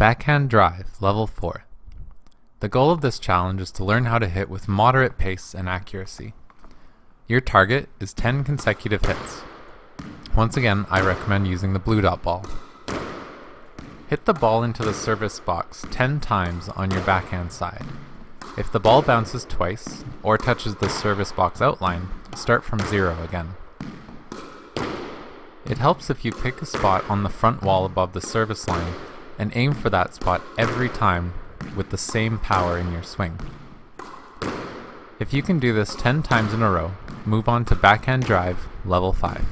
Backhand Drive, Level 4. The goal of this challenge is to learn how to hit with moderate pace and accuracy. Your target is 10 consecutive hits. Once again, I recommend using the blue dot ball. Hit the ball into the service box 10 times on your backhand side. If the ball bounces twice, or touches the service box outline, start from zero again. It helps if you pick a spot on the front wall above the service line and aim for that spot every time with the same power in your swing. If you can do this 10 times in a row, move on to backhand drive level 5.